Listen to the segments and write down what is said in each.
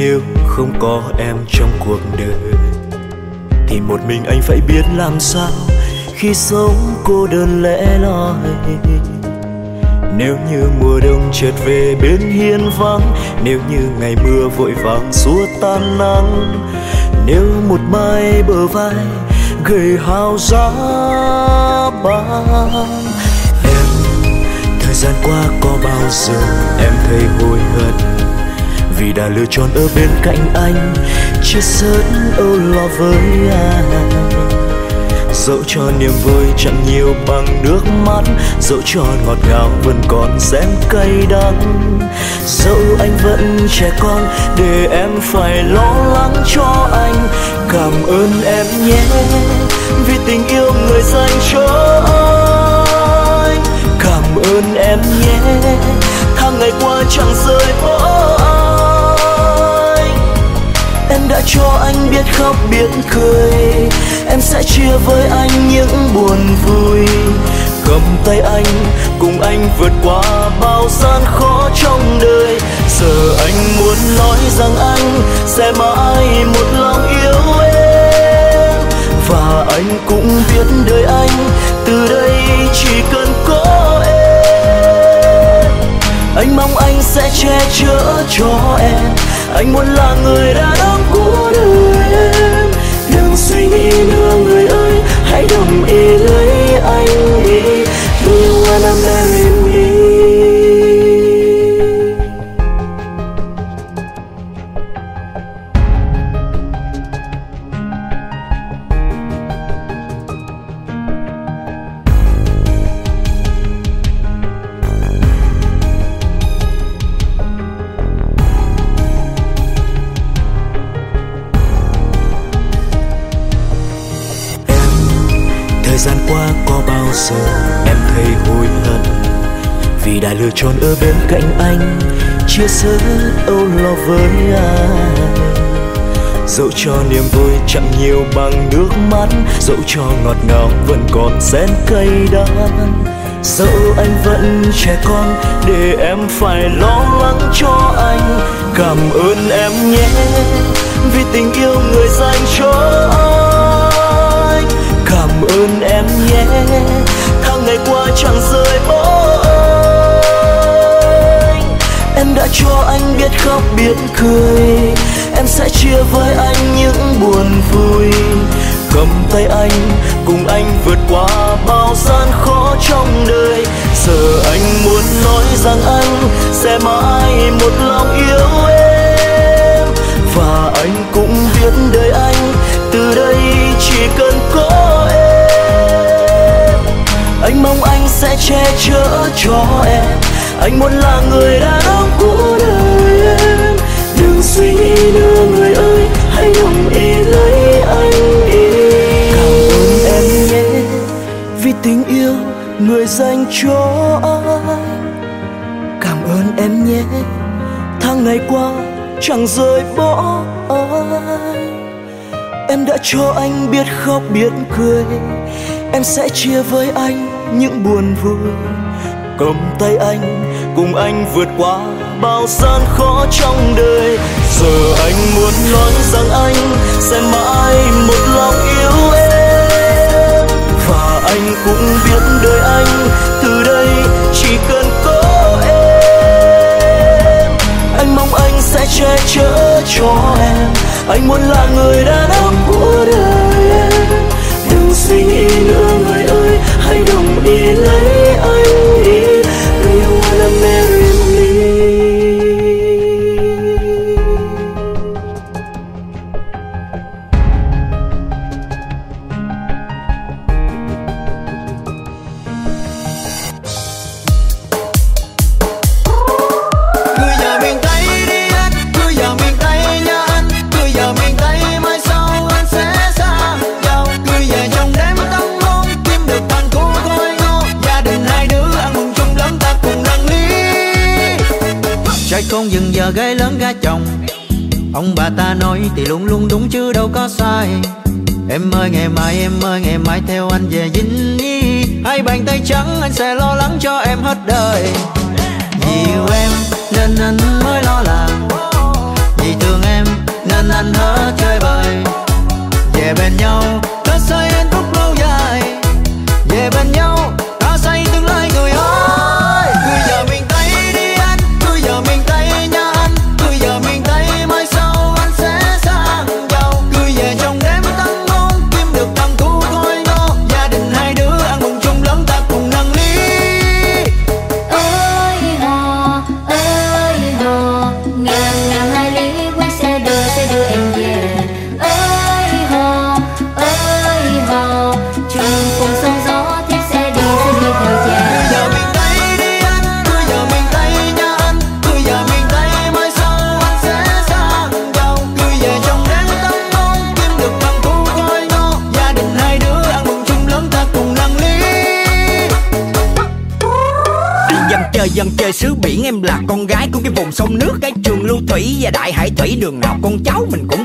nếu không có em trong cuộc đời, thì một mình anh phải biết làm sao khi sống cô đơn lẻ loi. Nếu như mùa đông chợt về bên hiên vắng, nếu như ngày mưa vội vàng xua tan nắng, nếu một mai bờ vai gầy hao giá băng em, thời gian qua có bao giờ em thấy hối hận? Vì đã lựa chọn ở bên cạnh anh chia sớt âu lo với anh dẫu cho niềm vui chẳng nhiều bằng nước mắt, dẫu cho ngọt ngào vẫn còn xen cay đắng. Dẫu anh vẫn trẻ con để em phải lo lắng cho anh, cảm ơn em nhé, vì tình yêu người dành cho anh. Cảm ơn em nhé, tháng ngày qua chẳng rời bỏ anh em đã cho anh biết khóc biết cười. Em sẽ chia với anh những buồn vui. Cầm tay anh, cùng anh vượt qua bao gian khó trong đời. Giờ anh muốn nói rằng anh sẽ mãi một lòng yêu em. Và anh cũng biết đời anh, từ đây chỉ cần có em. Anh mong anh sẽ che chở cho em. Anh muốn là người đã đó đời em đừng suy nghĩ nữa, người ơi. Hãy đồng ý lấy anh đi. Do you wanna marry vì đã lựa chọn ở bên cạnh anh, chia sẻ âu lo với anh. Dẫu cho niềm vui chẳng nhiều bằng nước mắt, dẫu cho ngọt ngào vẫn còn rén cây đắng. Dẫu anh vẫn trẻ con, để em phải lo lắng cho anh. Cảm ơn em nhé, vì tình yêu người dành cho anh. Cảm ơn em nhé, tháng ngày qua chẳng rời bỏ em đã cho anh biết khóc biết cười. Em sẽ chia với anh những buồn vui. Cầm tay anh, cùng anh vượt qua bao gian khó trong đời. Giờ anh muốn nói rằng anh sẽ mãi một lòng yêu em. Và anh cũng biết đời anh, từ đây chỉ cần có em. Anh mong anh sẽ che chở cho em anh muốn là người đàn ông của đời em đừng suy nghĩ nữa, người ơi, hãy đồng ý lấy anh đi. Cảm ơn em nhé, vì tình yêu người dành cho anh cảm ơn em nhé, tháng ngày qua chẳng rời bỏ anh em đã cho anh biết khóc biết cười. Em sẽ chia với anh những buồn vui. Cầm tay anh cùng anh vượt qua bao gian khó trong đời. Giờ anh muốn nói rằng anh sẽ mãi một lòng yêu em. Và anh cũng biết đời anh từ đây chỉ cần có em. Anh mong anh sẽ che chở cho em. Anh muốn là người đàn ông của đời em. Đừng suy nghĩ nữa, người ơi, hãy đồng ý lấy anh đi. Ông bà ta nói thì luôn luôn đúng chứ đâu có sai. Em ơi, ngày mai, em ơi, ngày mai theo anh về dinh đi Hai bàn tay trắng, anh sẽ lo lắng cho em hết đời. Vì yêu em, nên anh mới lo làm thủy và đại hải thủy đường nào con cháu mình cũng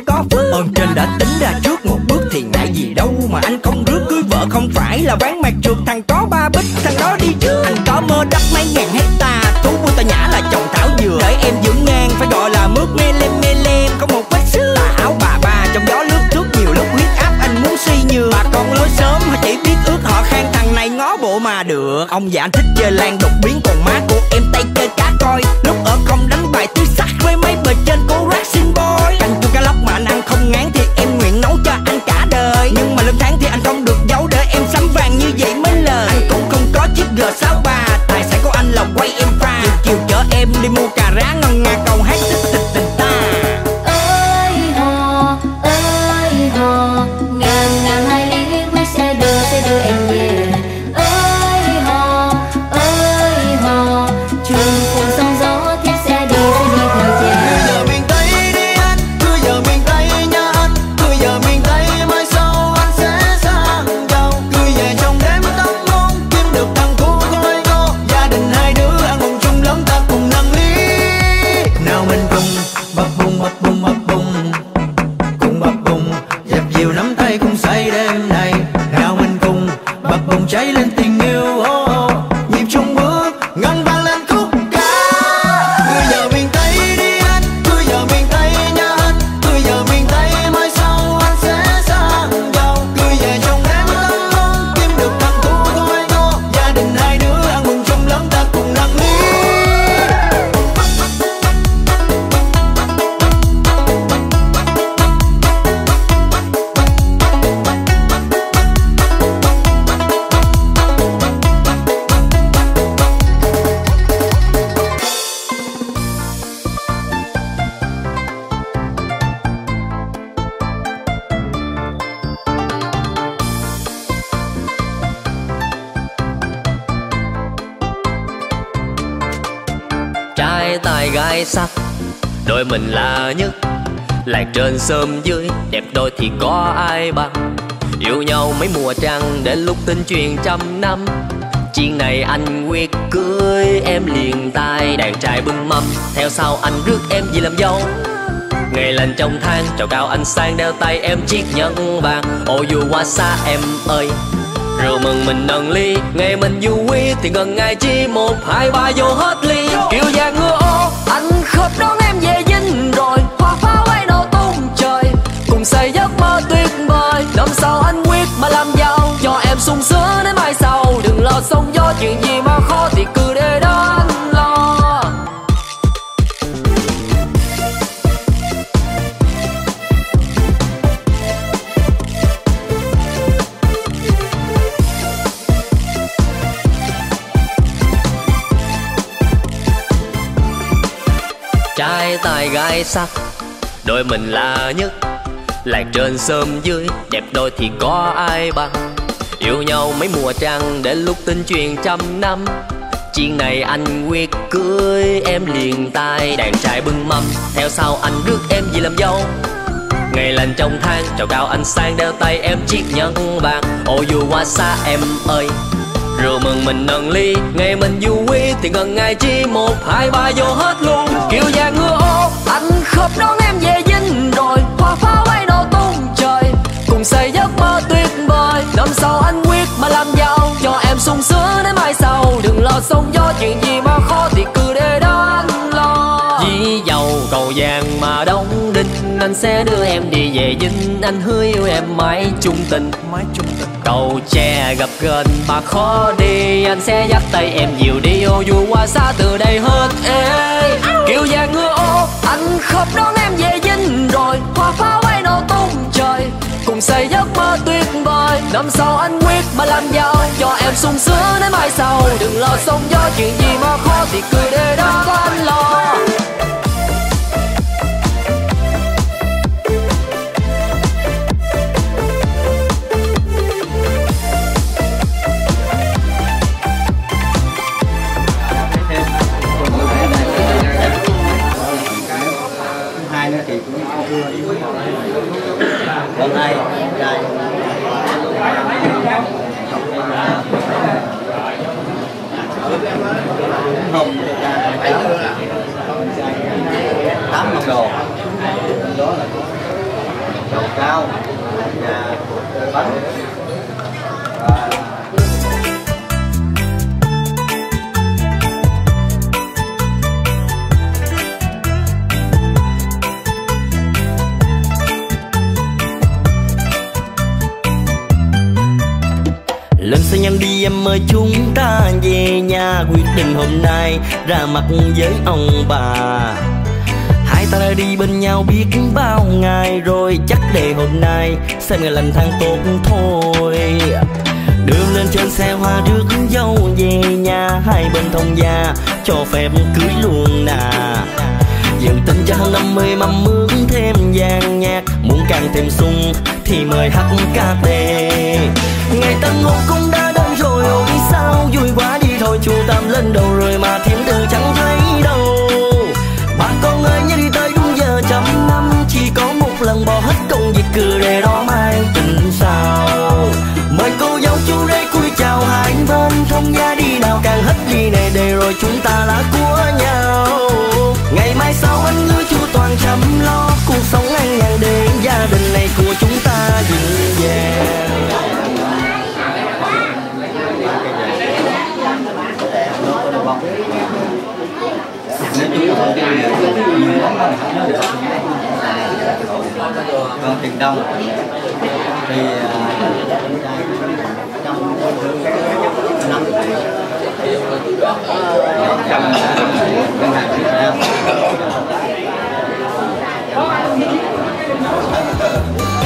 dạ anh thích chơi lan, đột biến còn má của em tay chơi cá coi. Lúc ở không đánh bài tứ sắc với mấy bờ trên cố rác. đội mình là nhất. Lạc trên sớm dưới Đẹp đôi thì có ai bằng? Yêu nhau mấy mùa trăng Đến lúc tin truyền trăm năm. Chuyện này anh quyết cưới Em liền tay đàn trai bưng mâm. Theo sau anh rước em gì làm dâu. Ngày lành trong tháng chào cao anh sang đeo tay em chiếc nhẫn vàng. Ô dù qua xa em ơi rồi mừng mình nâng ly. Ngày mình vui thì gần ngày chi một hai ba vô hết ly. Kiểu dạng ngựa ô anh khớp đón cùng xây giấc mơ tuyệt vời. Năm sau anh quyết mà làm giàu. Cho em sung sướng đến mai sau. Đừng lo sống do chuyện gì mà khó thì cứ để đó anh lo trai tài gái sắc, đôi mình là nhất lại trên sớm dưới, đẹp đôi thì có ai bằng? Yêu nhau mấy mùa trăng đến lúc tin truyền trăm năm. Chuyện này anh quyết cưới em liền tay đàn trai bưng mâm. Theo sau anh rước em về làm dâu. Ngày lành trong tháng chào cao anh sang đeo tay em chiếc nhẫn vàng. Ô dù qua xa em ơi, rượu mừng mình nâng ly. Ngày mình vui thì gần ngày chi một, hai ba vô hết luôn. Kiểu già ngựa ô, anh khớp đón năm sau anh quyết mà làm giàu cho em sung sướng đến mai sau. Đừng lo sông gió chuyện gì mà khó thì cứ để đó anh lo. Vì giàu cầu vàng mà đóng đinh anh sẽ đưa em đi về dinh. Anh hứa yêu em mãi chung tình. Mãi chung tình. Cầu tre gặp gần mà khó đi anh sẽ dắt tay em nhiều đi. Ô dù qua xa từ đây hết ê. Kêu vàng ngựa ô anh khóc đón em về dinh. Rồi qua pháo xây giấc mơ tuyệt vời. Năm sau anh quyết mà làm giàu, cho em sung sướng đến mai sau. Đừng lo sống gió, chuyện gì mà khó thì cười để đó có anh lo. Hôm nay. Trai không tám đồng đồ. Đó là đồ cao và bánh. Em ơi, chúng ta về nhà Quyết định hôm nay ra mặt với ông bà. Hai ta đã đi bên nhau biết bao ngày rồi, Chắc để hôm nay xem ngày lành tháng tốt thôi. Đưa lên trên xe hoa rước dâu về nhà, Hai bên thông gia cho phép cưới luôn nà. Dự tính cho hơn 50 mâm mướn thêm vàng nhạc Muốn càng thêm sung thì mời hát ca tê Ngày tân ngộ cũng đã đến đi sao, vui quá đi thôi, chu tam lên đầu rồi mà thiên tử chẳng thấy đâu. Bà con ơi, nhớ đi tới đúng giờ chấm năm, Chỉ có một lần bỏ hết công việc cười để Vâng, còn tiền đông. Thì à, trong năm trong ngân hàng Việt Nam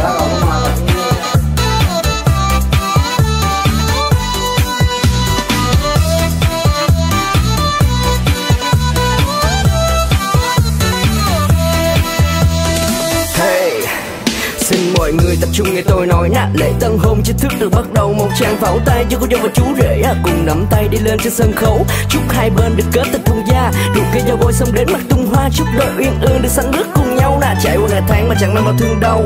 Hey, mọi người tập trung nghe tôi nói nè Lễ tân hôn chính thức được bắt đầu. Một tràng pháo tay cho cô dâu và chú rể. Cùng nắm tay đi lên trên sân khấu. Chúc hai bên được kết tình thông gia. Rượu cây dao bôi xong đến mặt tung hoa. Chúc đôi uyên ương được sánh bước cùng nhau. Nè chạy qua ngày tháng mà chẳng mang bao thương đâu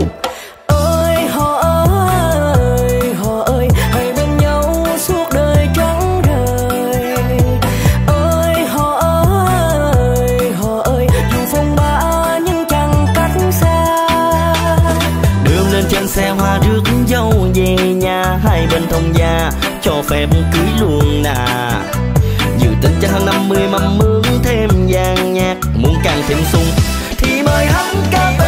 xe hoa rước dâu về nhà, Hai bên thông gia, cho phép cưới luôn nà Dự tính cho hơn 50 mâm mướn thêm vàng nhạc, Muốn càng thêm sung. Thì mời hắn ca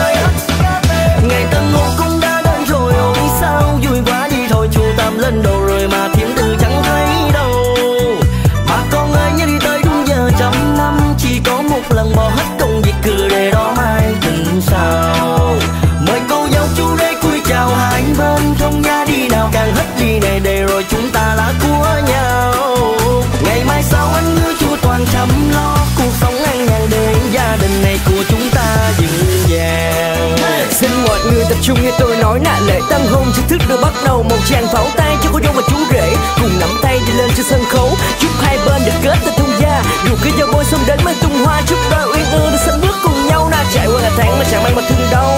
Chung nghe tôi nói nạ lệ tân hôn chính thức được bắt đầu. Một chàng pháo tay cho cô dâu và chú rể Cùng nắm tay đi lên trên sân khấu. Chúc hai bên được kết tình thông gia. Dù cái dao bôi xong đến mới tung hoa. Chúc đôi uyên ương được sánh bước cùng nhau. Nè Trải qua ngày tháng mà chẳng mang mà thương đâu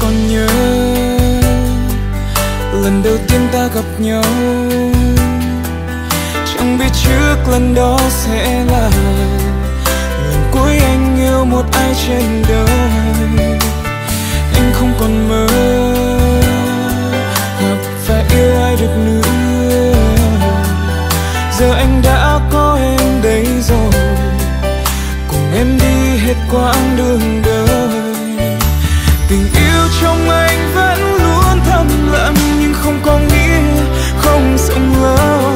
Còn nhớ. Lần đầu tiên ta gặp nhau. Chẳng biết trước lần đó sẽ là lần cuối anh yêu một ai trên đời. Anh không còn mơ gặp và yêu ai được nữa. Giờ anh đã có em đây rồi. Cùng em đi hết quãng đường đời. Tình yêu trong anh vẫn luôn thầm lặng nhưng không có nghĩa không rộng lớn.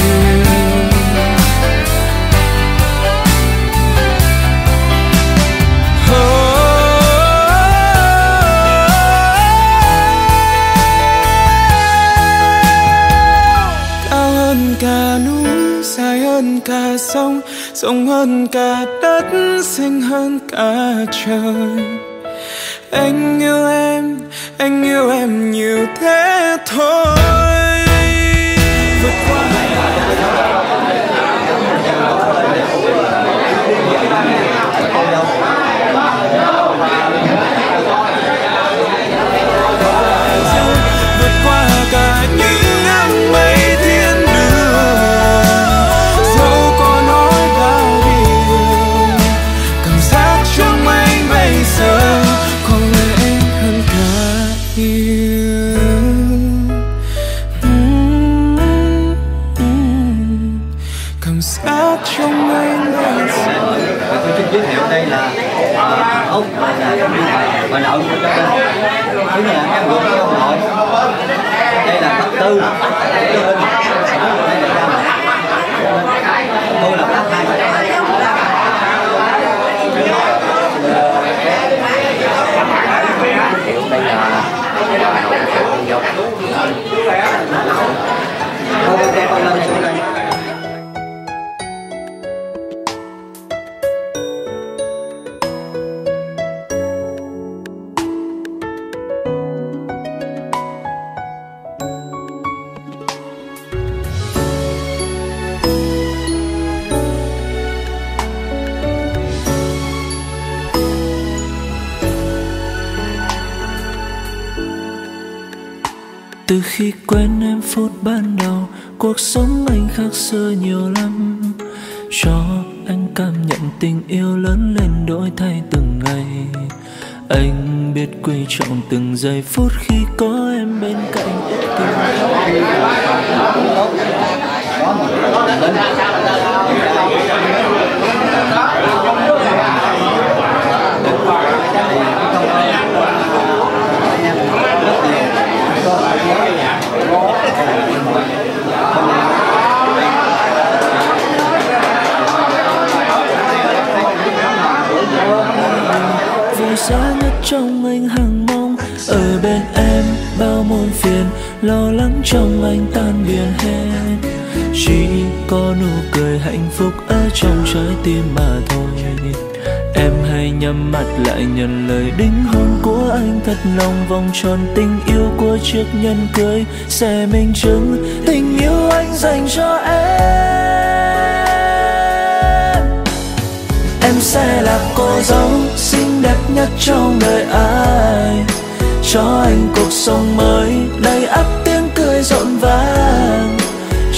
hơn cả đất xanh hơn cả trời. Anh yêu em, anh yêu em nhiều thế thôi. Xưa nhiều lắm. Cho anh cảm nhận tình yêu lớn lên đổi thay từng ngày. Anh biết quý trọng từng giây phút khi có em bên cạnh Có có nụ cười hạnh phúc ở trong trái tim mà thôi. Em hay nhắm mắt lại nhận lời đính hôn của anh thật lòng, vòng tròn tình yêu của chiếc nhân cưới sẽ minh chứng tình yêu anh dành cho em. Em sẽ là cô dâu xinh đẹp nhất trong đời ai, cho anh cuộc sống mới đầy ắp tiếng cười rộn vàng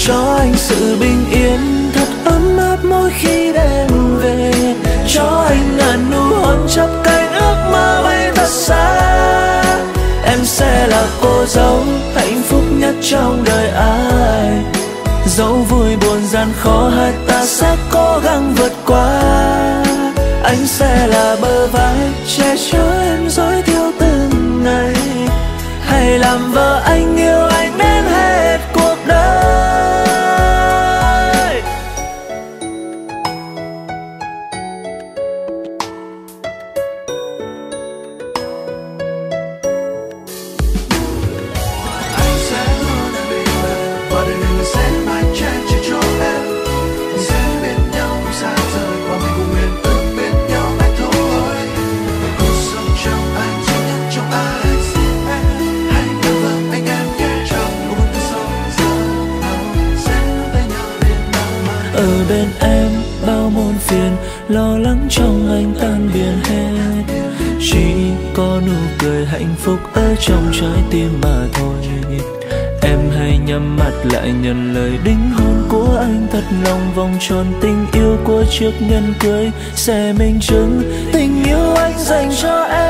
cho anh sự bình yên thật ấm áp mỗi khi đêm về. Cho anh ngàn nụ hôn chắp cánh ước mơ bay thật xa. Em sẽ là cô dâu hạnh phúc nhất trong đời ai. Dẫu vui buồn gian khó hai ta sẽ cố gắng vượt qua. Anh sẽ là bờ vai che chở em dõi theo từng ngày. Hãy làm vợ anh yêu lo lắng trong anh tan biến hết. Chỉ có nụ cười hạnh phúc ở trong trái tim mà thôi. Em hãy nhắm mắt lại nhận lời đính hôn của anh. Thật lòng vòng tròn tình yêu của chiếc nhân cưới. Sẽ minh chứng tình yêu anh dành cho em.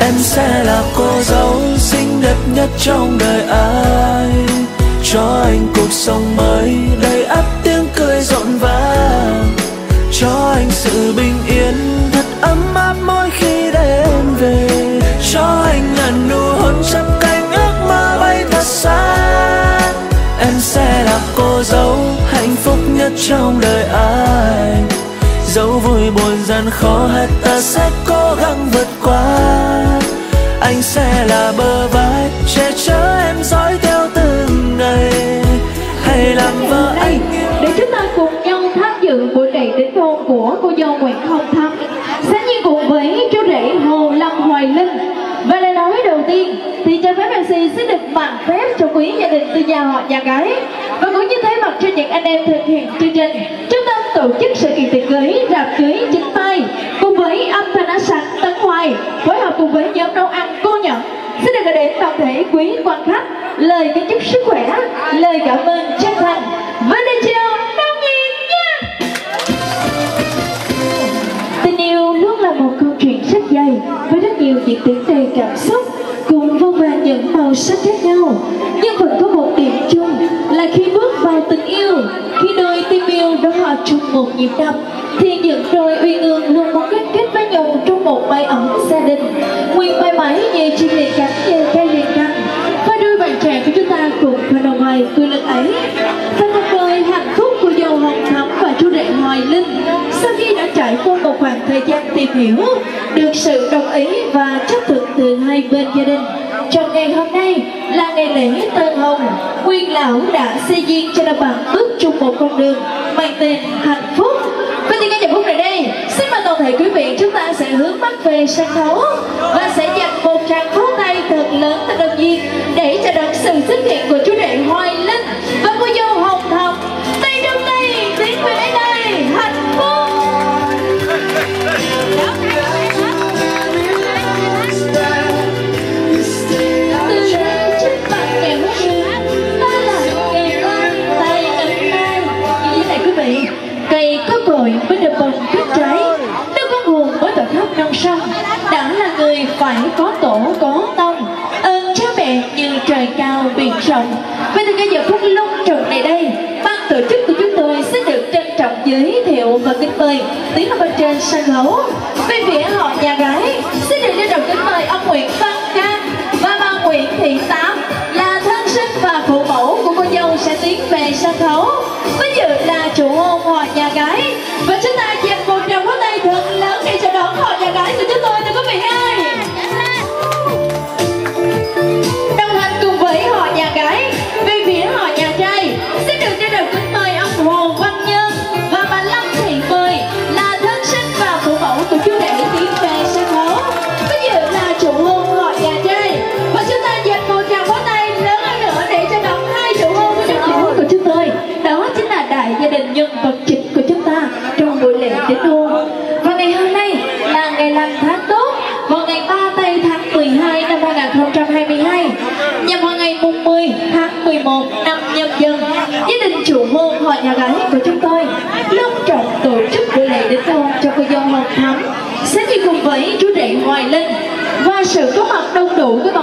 Em sẽ là cô dâu xinh đẹp nhất trong đời ai cho anh cuộc sống mới đầy ắp tiếng cười rộn vàng cho anh sự bình yên thật ấm áp mỗi khi đêm về. Cho anh ngàn nụ hôn chắp cánh ước mơ bay thật xa. Em sẽ là cô dâu hạnh phúc nhất trong đời anh. Dẫu vui buồn gian khó hết, ta sẽ cố gắng vượt qua. Anh sẽ là bờ vai che chở em dõi của cô dâu Nguyễn Hồng Thắm sẽ nhiên cùng với chú rể Hồ Lâm Hoài Linh. Và lời nói đầu tiên thì cho phép MC xin được bàn phép cho quý gia đình từ nhà họ nhà gái. Và cũng như thế mặt cho những anh em thực hiện chương trình, chúng tâm tổ chức sự kiện tiệc cưới rạp cưới chính mai cùng với âm thanh ánh sáng tấn hoài, phối hợp cùng với nhóm nấu ăn cô nhẫn. Xin được gửi đến toàn thể quý quan khách lời kính chúc sức khỏe, lời cảm ơn chân thành. Và lời chào một câu chuyện rất dài với rất nhiều những tiếng đề cảm xúc, cùng vô vàn những màu sắc khác nhau. Nhưng vẫn có một điểm chung là khi bước vào tình yêu, khi đôi tim yêu đó hòa chung một nhịp đập, thì những đôi uyên ương luôn muốn kết kết với nhau trong một mái ấm gia đình. Nguyên mãi mãi như chim liền cánh như cây liền cánh và đôi bạn trẻ của chúng ta cùng phần đồng hành cười lực ấy. Và một đời hạnh phúc của dầu hồng thắm và chú đệ hoài linh sau khi đã trải qua một khoảng thời gian tìm hiểu, được sự đồng ý và chấp thuận từ hai bên gia đình. Trong ngày hôm nay là ngày lễ tân hồng, nguyên lão đã xây dựng cho đôi bạn bước chung một con đường mang tên hạnh phúc. Và tiếng ngay giờ phút này đây, xin mời toàn thể quý vị chúng ta sẽ hướng mắt về sân khấu và sẽ dành một tràng pháo tay thật lớn thật đồng nhiên để chào đón sự xuất hiện của chú rể hoài linh. Non sông đã là người phải có tổ có tông. Ơn cha mẹ như trời cao biển rộng. Vậy thì cái giờ phút long trọng này đây, ban tổ chức của chúng tôi xin được trân trọng giới thiệu và kính mời tiến vào bên trên sân khấu. Về phía họ nhà gái, xin được trân trọng kính mời ông Nguyễn Văn Cang và bà Nguyễn Thị Tám là thân sinh và phụ mẫu của cô dâu sẽ tiến về sân khấu. Với dự là chủ hôn họ nhà gái với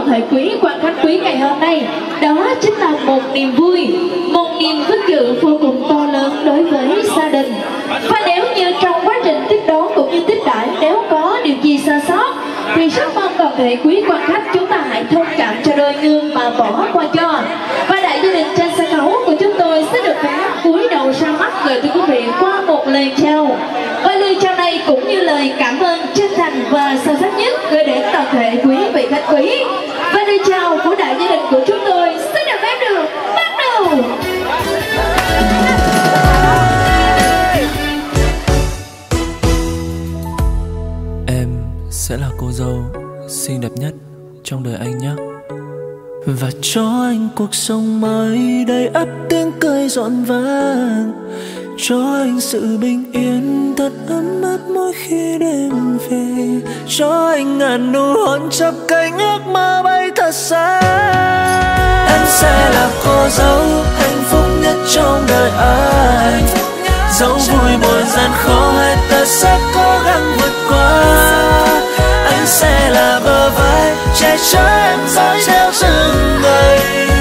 đủ thể quý quan khách quý ngày hôm nay. Đó chính là một niềm vui, một niềm vinh dự vô cùng to lớn đối với gia đình. Và nếu như trong quá trình tiếp đón cũng như tiếp đãi, nếu có điều gì sơ sót, thì rất mong toàn thể quý quan khách chúng ta hãy thông cảm cho đôi ngương mà bỏ qua cho. Và đại gia đình trên sân khấu của chúng tôi sẽ được phép cúi đầu ra mắt. Gửi tới quý vị qua một lời chào. Và lời chào này cũng như lời cảm ơn chân thành và sâu sắc nhất gửi đến toàn thể quý vị khách quý. Và lời chào của đại gia đình của chúng tôi xin được phép được bắt đầu. Em sẽ là cô dâu xinh đẹp nhất trong đời anh nhé. Và cho anh cuộc sống mới đầy ắp tiếng cười rộn vang. Cho anh sự bình yên thật ấm áp mỗi khi đêm về. Cho anh ngàn nụ hôn chắp cánh ước mơ bay thật xa. Em sẽ là cô dâu hạnh phúc nhất trong đời anh. Dẫu vui buồn gian khó hay ta sẽ cố gắng vượt qua. Anh sẽ là bờ vai che chở em dõi theo từng ngày.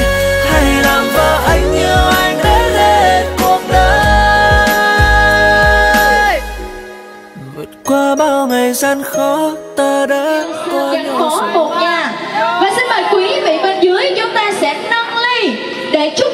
Qua bao ngày gian khó ta đã nhau khó một nhà. Và xin mời quý vị bên dưới chúng ta sẽ nâng ly để chúc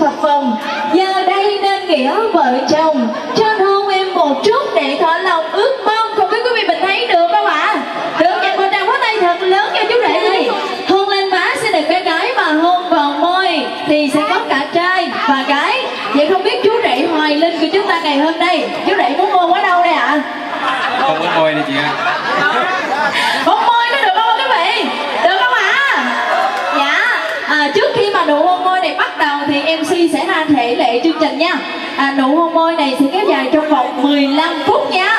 phập phồng giờ đây nên nghĩa vợ chồng. Cho hôn em một chút để thỏa lòng ước mong. Không biết quý vị mình thấy được không ạ? Được dành một tràng pháo tay thật lớn cho chú rể ơi. Hôn lên má sẽ được bé gái mà hôn vào môi thì sẽ có cả trai và gái. Vậy không biết chú rể hoài linh của chúng ta ngày hôm nay chú rể muốn hôn ở đâu đây ạ? Không có môi này chị ạ. Hôn môi có được không quý vị? Được không ạ? Dạ. À, trước khi mà nụ hôn môi này bắt thì mc sẽ ra thể lệ chương trình nha. À, nụ hôn môi này sẽ kéo dài trong vòng 15 phút nha.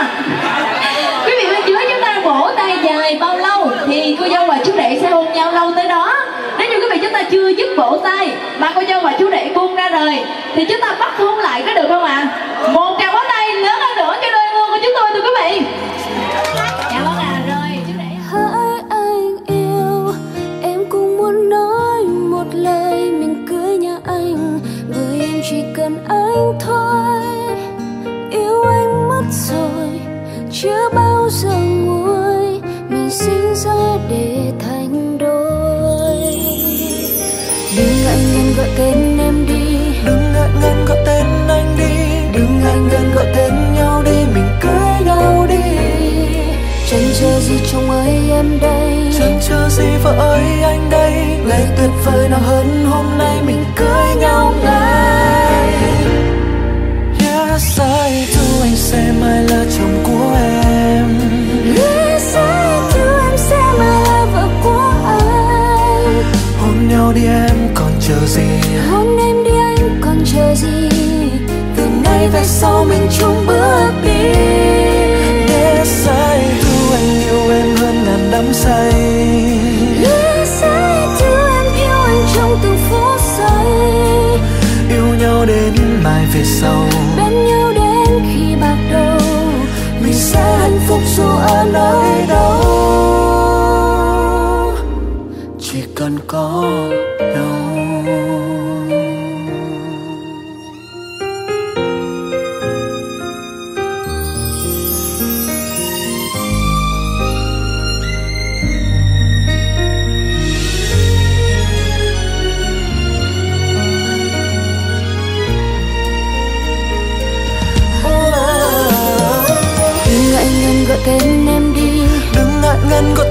Quý vị bên dưới chúng ta vỗ tay dài bao lâu thì cô dâu và chú rể sẽ hôn nhau lâu tới đó. Nếu như quý vị chúng ta chưa dứt vỗ tay mà cô dâu và chú rể buông ra rồi thì chúng ta bắt hôn lại có được không ạ? Một anh thôi. Yêu anh mất rồi chưa bao giờ nguôi. Mình sinh ra để thành đôi. Đừng ngại ngần gọi tên em đi. Đừng ngại ngần gọi tên anh đi. Đừng ngại ngần gọi tên nhau đi. Mình cưới nhau đi. Chẳng chờ gì chồng ơi em đây. Chẳng chờ gì vợ ơi anh đây. Ngày tuyệt vời nào hơn hôm nay mình chờ gì? Hôn em đi anh còn chờ gì? Từ nay về sau mình chung bước đi. Để sai thu anh yêu em hơn ngàn đắm say. Để sai thu em yêu anh trong từng phút giây. Yêu nhau đến mai về sau.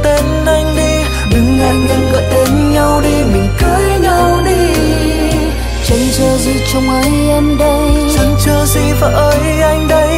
Tên anh đi. Đừng ngại ngần gọi tên nhau đi. Mình cưới nhau đi. Chẳng chờ gì trong ấy em đây. Chẳng chờ gì vợ ơi anh đây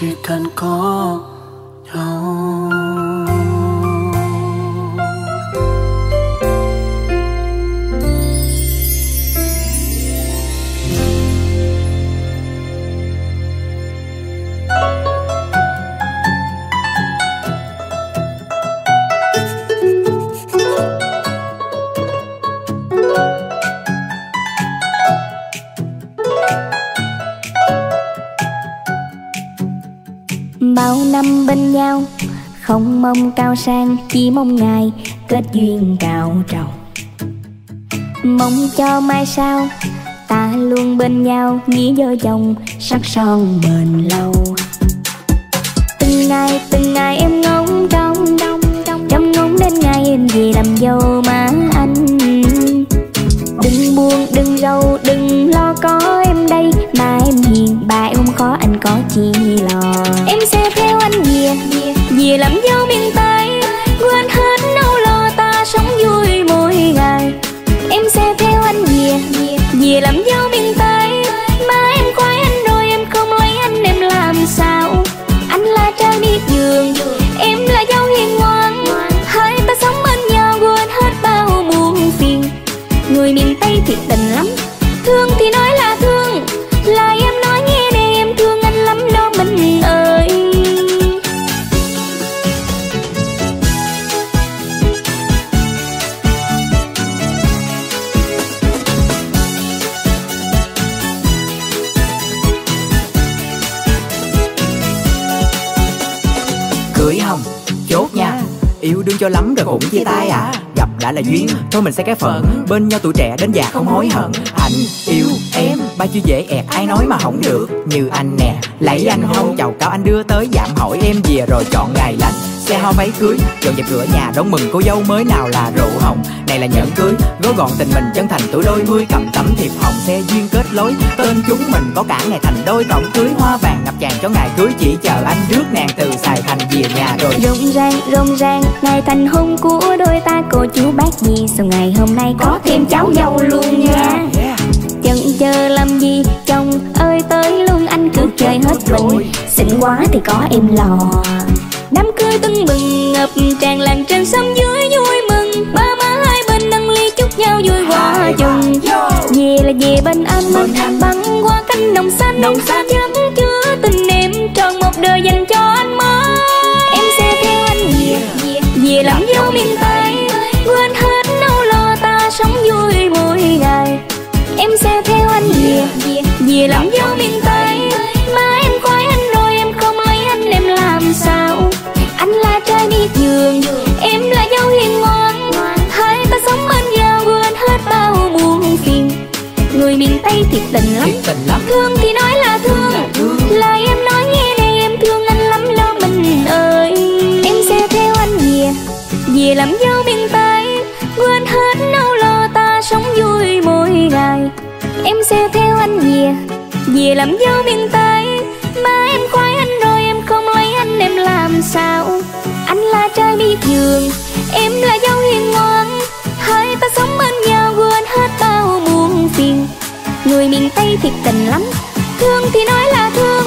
chỉ cần có nhau. Nhau không mong cao sang, chỉ mong ngày kết duyên cao trầu. Mong cho mai sau, ta luôn bên nhau, nghĩa vợ chồng sắc son bền lâu. Từng ngày từng ngày em ngóng trông trông ngóng đến ngày em về làm dâu mà anh. Đừng buồn, đừng rầu, đừng lo, có em đây, mà em hiền, bà em không khó, anh có chi lo. Em sẽ theo anh về làm dâu miền tây, quên hết nỗi lo ta sống vui mỗi ngày. Em sẽ theo anh về về làm dâu miền tây. Mà em khoái anh rồi em không lấy anh, em làm sao? Anh là trai biết giường em là dâu hiền ngoan. Hai ta sống bên nhau, quên hết bao muôn phiền. Người miền tây thiệt tình lắm, thương thì nói là cho lắm rồi cũng chia tay à. Gặp đã là duyên thôi mình sẽ cái phận. Bên nhau tuổi trẻ đến già không hối hận. Anh yêu em ba chữ dễ ẹt ai nói mà không được. Như anh nè lấy anh hôn chầu cao anh đưa tới giảm hỏi em về rồi chọn ngày lành. Xe hoa váy cưới dọn dẹp cửa nhà đón mừng cô dâu mới nào là rượu hồng này là nhẫn cưới, gói gọn tình mình chân thành tuổi đôi. Mươi cầm tấm thiệp hồng xe duyên kết lối. Tên chúng mình có cả ngày thành đôi. Tổng cưới hoa vàng ngập tràn cho ngày cưới. Chỉ chờ anh rước nàng từ xài thành về nhà rồi. Rộn ràng rộn ràng, ngày thành hôn của đôi ta. Cô chú bác gì sau ngày hôm nay có thêm cháu dâu luôn nha? Chần chờ làm gì, chồng ơi tới luôn. Anh cứ chơi hết mình xinh quá thì có em lò. Đám cưới tưng bừng ngập tràn làng trên sông dưới vui nhau vui qua chừng Về là về bên anh Bắn qua cánh đồng xanh. Đồng xanh. Chắc chứa tình em Tròn một đời dành cho anh mới. Em sẽ theo anh. Về Về làm dấu miền Tây. Quên hết nỗi lo ta sống vui mỗi ngày. Em sẽ theo anh. Về Về làm thiệt tình lắm, thiệt tình lắm. Thương thì nói là thương, là thương. Lời em nói nghe này em thương anh lắm lo mình ơi. Em sẽ theo anh về Về làm dâu miền Tây. Quên hết nỗi lo ta sống vui mỗi ngày. Em sẽ theo anh về Về làm dâu miền Tây. Mà em khoái anh rồi em không lấy anh em làm sao? Anh là trai biết giường Em là dâu hiền ngoan. người miền tây thiệt tình lắm. Thương thì nói là thương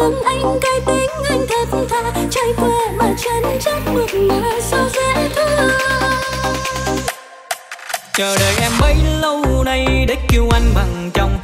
thương anh cái tính anh thật thà trai quê mà chân chất mượt mà sao dễ thương? Chờ đợi em bấy lâu nay để kêu anh bằng chồng.